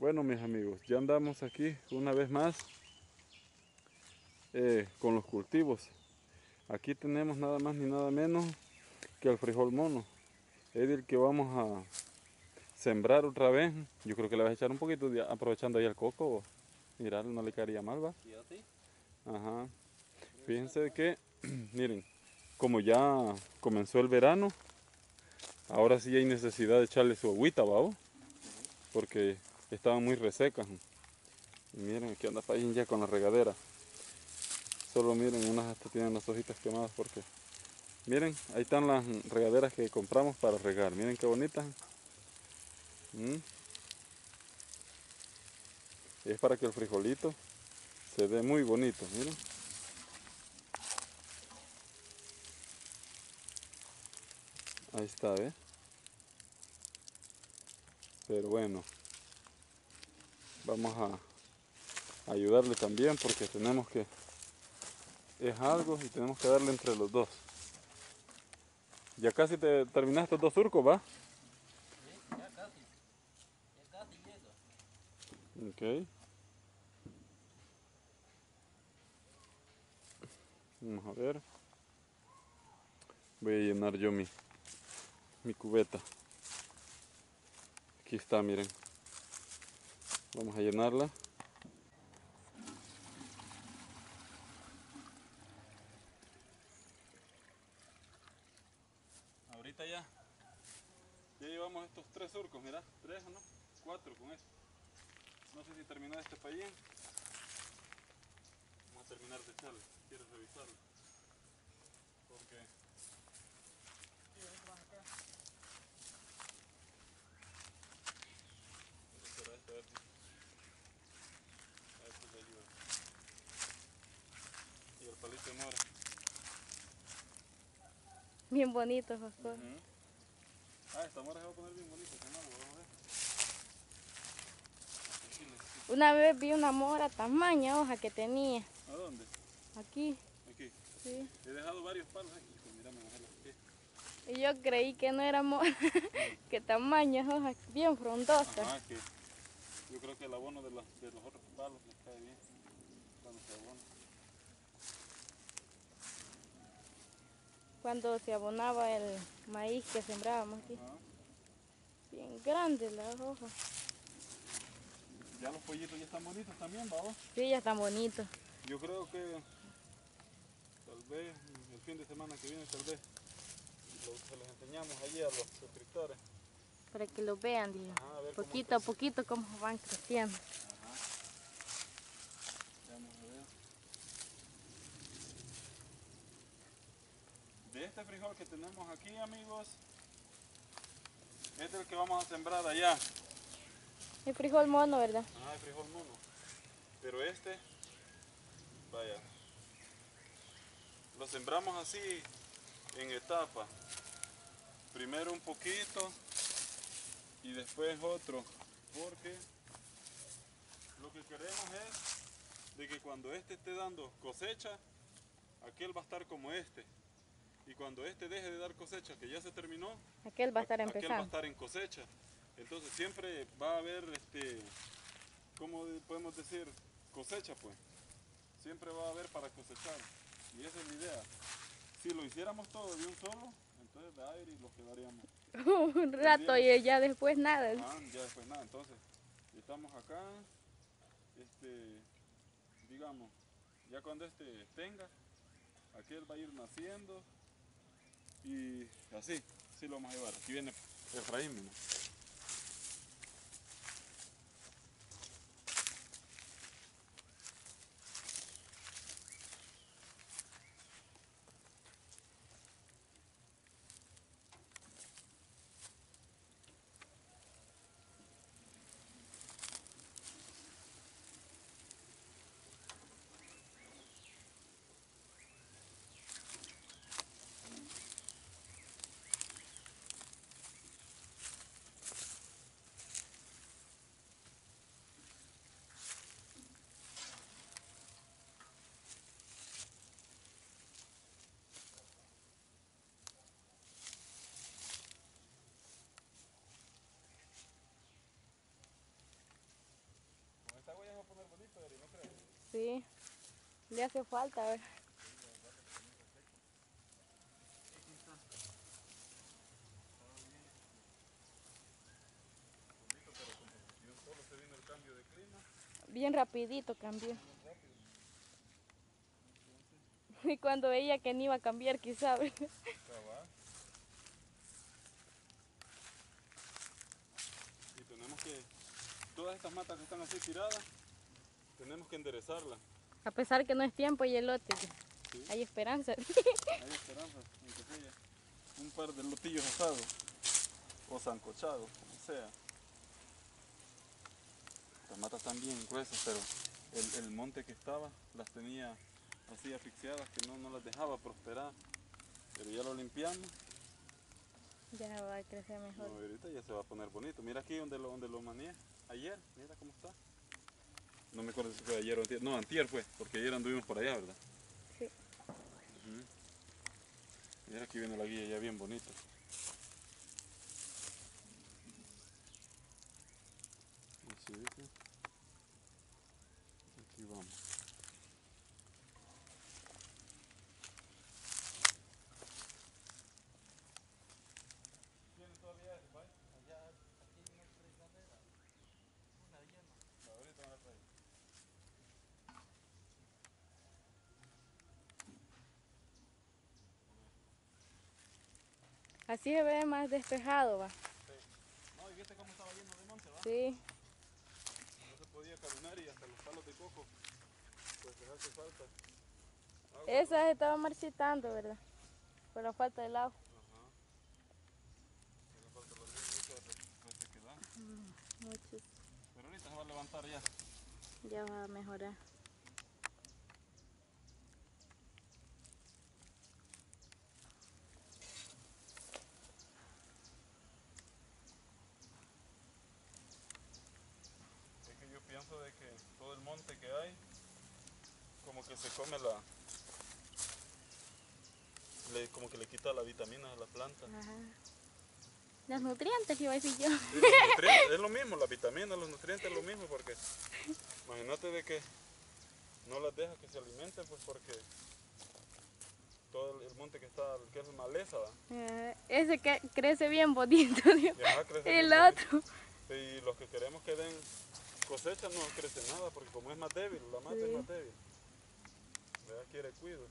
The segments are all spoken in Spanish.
Bueno mis amigos, ya andamos aquí una vez más eh, con los cultivos. Aquí tenemos nada más ni nada menos que el frijol mono. Es el que vamos a sembrar otra vez. Yo creo que le vas a echar un poquito, aprovechando ahí el coco. Mirar, no le caería mal, ¿va? Ajá. Fíjense que, miren, como ya comenzó el verano, ahora sí hay necesidad de echarle su agüita, ¿va? Porque estaban muy resecas. Y miren, aquí anda Paín ya con la regadera. Solo miren, unas hasta tienen las hojitas quemadas porque... Miren, ahí están las regaderas que compramos para regar. Miren qué bonitas. ¿Mm? Es para que el frijolito se ve muy bonito, miren. Ahí está, ¿eh? Pero bueno, vamos a ayudarle también porque tenemos que es algo y tenemos que darle entre los dos. Ya casi te terminaste dos surcos va sí, ya casi ya casi llega ok. Vamos a ver. Voy a llenar yo mi mi cubeta. Aquí está miren Vamos a llenarla. Ahorita ya, ya llevamos estos tres surcos, mira, tres o no, cuatro con esto. No sé si terminó este payín. Vamos a terminar de echarle, quiero revisarlo. Porque palito de mora. Bien bonito, José. Uh -huh. Ah, esta mora se va a poner bien bonita, vamos a ver. Una vez vi una mora tamaña hoja que tenía. ¿A dónde? Aquí. Aquí. Sí. He dejado varios palos aquí. Mira, me y yo creí que no era mora, que tamaña hoja bien frondosa. Ajá, que yo creo que el abono de, la, de los otros palos les cae bien cuando se abona. Cuando se abonaba el maíz que sembrábamos aquí. Bien grande la hoja. Ya los pollitos ya están bonitos también, ¿va? Sí, ya están bonitos. Yo creo que tal vez el fin de semana que viene, tal vez lo, se los enseñamos allí a los suscriptores. Para que lo vean, digo. Ajá, a ver poquito a poquito cómo van creciendo. Ajá. Vamos a ver. De este frijol que tenemos aquí, amigos, este es el que vamos a sembrar allá. El frijol mono, ¿verdad? Ah, el frijol mono. Pero este, vaya, lo sembramos así en etapa. Primero un poquito y después otro, porque lo que queremos es de que cuando este esté dando cosecha, aquel va a estar como este. Y cuando este deje de dar cosecha, que ya se terminó, aquel va a estar aquel va a estar en cosecha. Entonces siempre va a haber, este, ¿cómo podemos decir? Cosecha pues. Siempre va a haber para cosechar. Y esa es la idea. Si lo hiciéramos todo de un solo, entonces de aire y lo quedaríamos. un rato y ya después nada. Ah, ya después nada. Entonces, estamos acá, este, digamos, ya cuando este tenga, aquel va a ir naciendo y así, así lo vamos a llevar. Aquí viene Efraín. Hace falta, a ver. Bien rapidito cambió. Y cuando veía que no iba a cambiar, quizá. Y tenemos que, todas estas matas que están así tiradas, tenemos que enderezarlas. A pesar que no es tiempo y elote, Sí. hay esperanza. Hay esperanza, un par de lotillos asados o zancochados, como sea. Las matas están bien gruesas, pero el, el monte que estaba las tenía así asfixiadas que no, no las dejaba prosperar. Pero ya lo limpiamos. Ya va a crecer No, mejor. ahorita ya se va a poner bonito. Mira aquí donde lo, donde lo maneé ayer, mira cómo está. No me acuerdo si fue ayer o antier. No, antier fue, porque ayer anduvimos por allá, ¿verdad? Sí. Mira aquí viene la guía ya bien bonita. Así dice. Aquí vamos. ¿Tiene todavía ese, pai? Allá, aquí hay una fregadera. Una llena. Ahorita me la traigo. Así se ve más despejado, va. No, y viste cómo estaba lleno de monte, ¿va? Sí. No se podía caminar y hasta los palos de coco, pues les hace falta. agua. Esas estaban marchitando, ¿verdad? Por la falta del agua. Ajá. Le falta los muchas resequedad. Muchos. Pero ahorita se va a levantar ya. Ya va a mejorar. Es que yo pienso de que todo el monte que hay, como que se come la... Le, como que le quita la vitamina a la planta. Ajá. Los nutrientes iba a decir yo. Sí, es lo mismo, la vitamina, los nutrientes es lo mismo porque imagínate de que no las dejas que se alimenten pues porque todo el, monte que está, que es maleza. Ah, ese que crece bien bonito, Dios. Y ajá, crece El bien otro. Y los que queremos que den cosecha no crece nada porque como es más débil, la mata Sí. es más débil. ¿Verdad? Quiere cuido.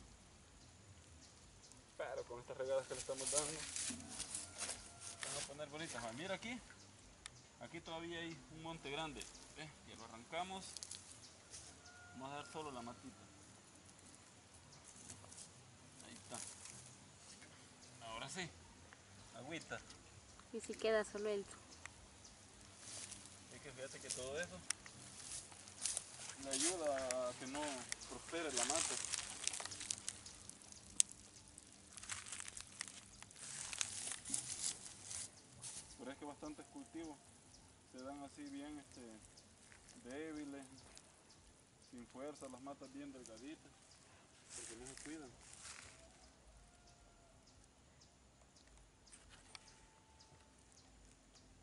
Pero con estas regadas que le estamos dando, vamos a poner bonitas. Ah, Mira aquí, aquí todavía hay un monte grande. ¿Ves? Ya lo arrancamos. Vamos a dar solo la matita. Ahí está. Ahora sí, agüita. Y si queda. Es que fíjate que todo eso le ayuda a que no prospere la mata. Pero es que bastantes cultivos se dan así bien este, débiles, sin fuerza, las matas bien delgaditas, porque no se cuidan.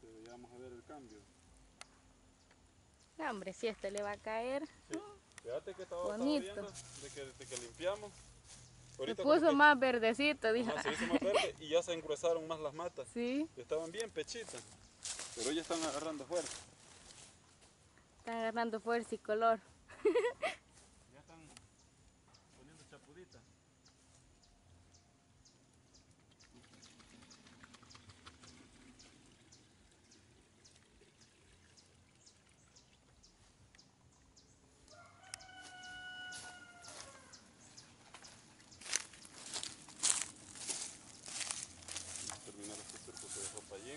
Pero ya vamos a ver el cambio. No, hombre, si este le va a caer. Sí. Fíjate que estaba, Bonito. de que, de que limpiamos. Se puso más verdecito, dije. Se hizo más verde y ya se engruesaron más las matas. Sí, Y estaban bien pechitas. Pero ya están agarrando fuerza. están agarrando fuerza y color. Ya están poniendo chapuditas. Vamos a terminar este surco de ropa allí.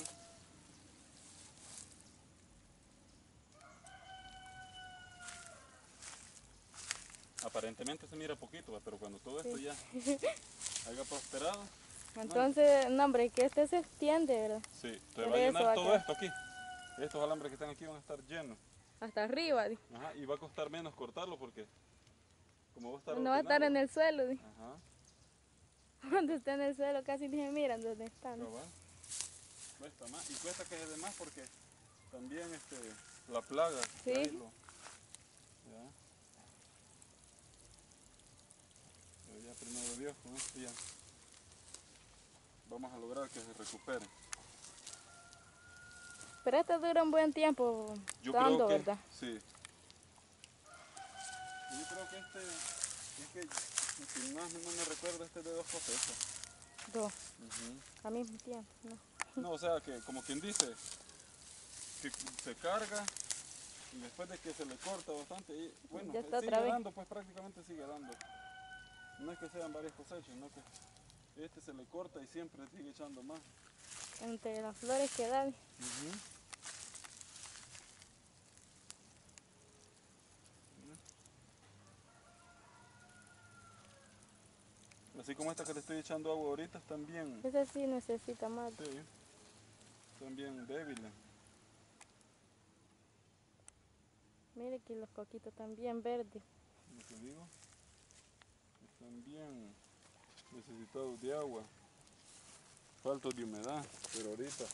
Aparentemente se mira poquito, ¿va? pero cuando todo esto ya haya prosperado, Entonces, no, hombre, que este se extiende, ¿verdad? sí, te va a llenar todo esto aquí. Estos alambres que están aquí van a estar llenos. Hasta arriba, dije. Ajá, y va a costar menos cortarlo porque como va a estar No va a estar en el suelo, dije. Ajá, Cuando está en el suelo casi dije, miran dónde están. cabal. Cuesta más. Y cuesta que es de más porque también este, la plaga. Sí. ahí lo- ya. Dios, con esto ya vamos a lograr que se recupere. Pero este dura un buen tiempo Yo dando, creo que, ¿verdad? Sí. Yo creo que este, es que si más no me recuerdo, este es de dos cosechas. Dos, Ujú. al mismo tiempo, ¿no? No, o sea, que como quien dice, que se carga y después de que se le corta bastante, y bueno, Ya está sigue otra vez. dando, pues prácticamente sigue dando. No es que sean varias cosechas, sino que este se le corta y siempre sigue echando más. Entre las flores que dan. Así como esta que le estoy echando agua ahorita, están bien, Ese sí necesita más. sí, bien débiles. Mire que los coquitos bien verdes. Lo que digo, bien necesitados de agua, faltos de humedad, pero ahorita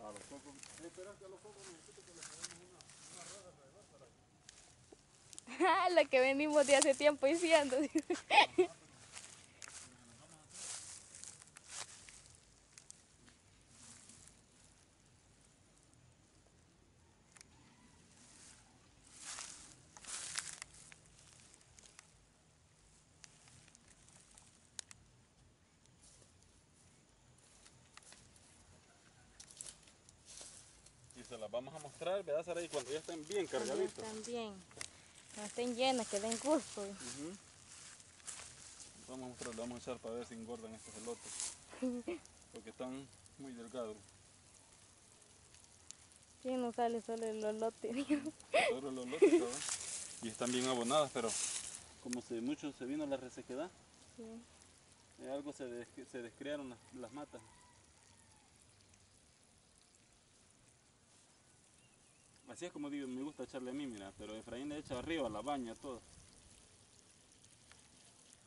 a los cocos, eh, espera que a los cocos necesito que les hagamos una, Lo que venimos de hace tiempo diciendo. las vamos a mostrar, ¿verdad Sara? Y cuando ya estén bien cargaditos. están bien. No estén llenas, que den gusto. Vamos a mostrar, le vamos a echar para ver si engordan estos elotes, porque están muy delgados. ¿Quién no sale solo el olote? Solo los lotes, ¿verdad? Y están bien abonadas, pero como se, mucho se vino la resequedad, Sí. eh, algo se, des- se las, las matas. Así es como digo, me gusta echarle a mí, mira, pero Efraín le echa arriba, la baña, todo.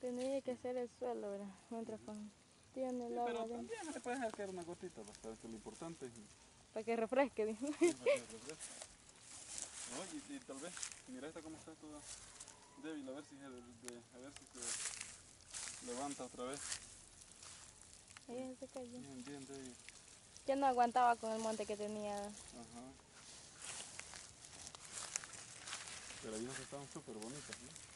Tendría que hacer el suelo, ¿verdad? Mientras con- tiene el Sí, agua pero adentro. también le puedes dejar una gotita, pues, pero que lo importante es Para que refresque. dijo. sí, para que refresque. No, y, y tal vez, mira esta como está toda débil, a ver si se, de- a ver si se levanta otra vez. Ahí se cayó. Bien, bien débil. Ya no aguantaba con el monte que tenía. Ajá. Pero ahí nos estaban súper bonitas, ¿no?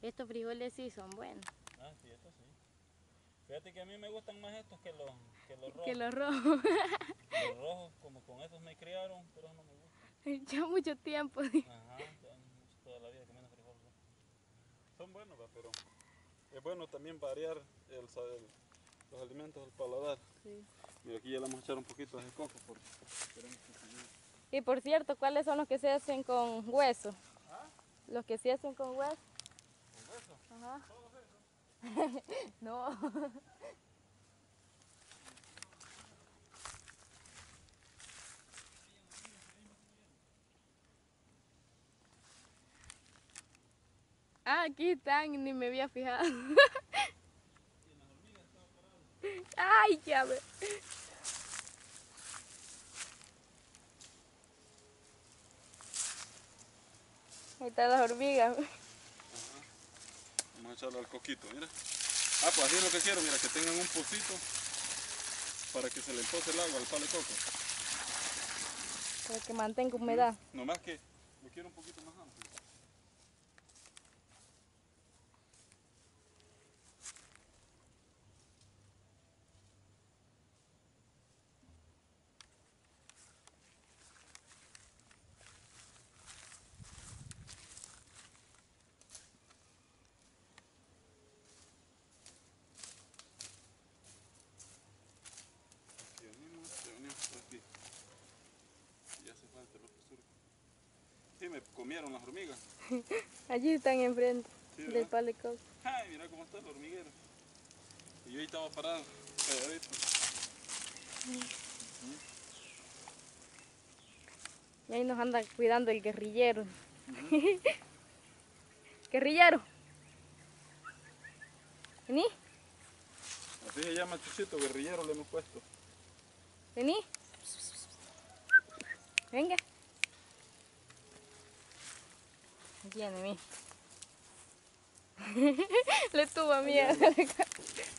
Estos frijoles sí son buenos. Ah, sí, eso sí. Fíjate que a mí me gustan más estos que los, que los rojos. Que los rojos. Los rojos, como con esos me criaron, pero no me gustan. ya mucho tiempo. dijo. Ajá, ya toda la vida comiendo frijoles. Son buenos, va, pero es bueno también variar el, el- los alimentos del paladar. Sí. Y aquí ya le vamos a echar un poquito de coco porque queremos que. Y por cierto, ¿cuáles son los que se hacen con hueso? Los que se hacen con hueso. ¿Con eso? Ajá. no. Ah, aquí están, ni me había fijado. Ay, ya ve. Ahí están las hormigas. Vamos a echarle al coquito, mira. Ah, pues así es lo que quiero, mira, que tengan un pocito para que se le empose el agua al palo de coco. Para que mantenga humedad. Nomás que lo quiero un poquito más amplio. Aquí venimos, ya venimos por aquí. Y hace falta lo que surge. Sí, me comieron las hormigas. Allí están enfrente Sí, del palo de coco. Ay, mira cómo está el hormiguero. Y yo ahí estaba parado, calladito. Y ahí nos anda cuidando el guerrillero. guerrillero. Vení, Así se llama Chuchito, guerrillero le hemos puesto. vení. Venga. Viene, mí. Le tuvo miedo.